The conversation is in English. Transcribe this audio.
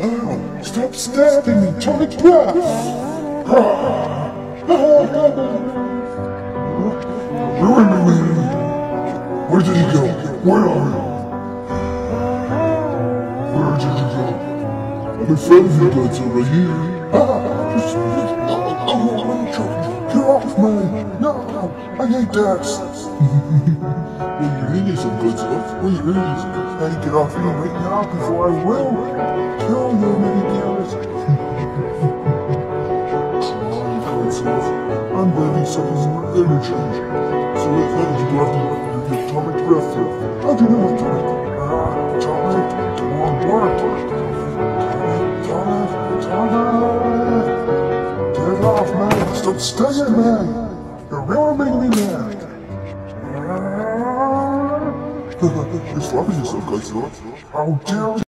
Oh, stop stabbing me, Tony Pratt! Ruin me, man! Where did he go? Where are you? Where did he go? I'm in front of you, but over here. Ah, me! No, I hate when your hand is some good stuff, when your hand is, I get off you right now before I will kill you, maybe I'm ready some more energy. So that is you have to your atomic breath How do you know atomic? Uh, atomic, wrong word. Atomic, atomic. Get off, man. Stop staying, man. You're really mad. You're slapping yourself, guys. How dare you?